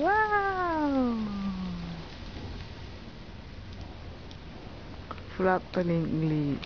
Wow! Flatteningly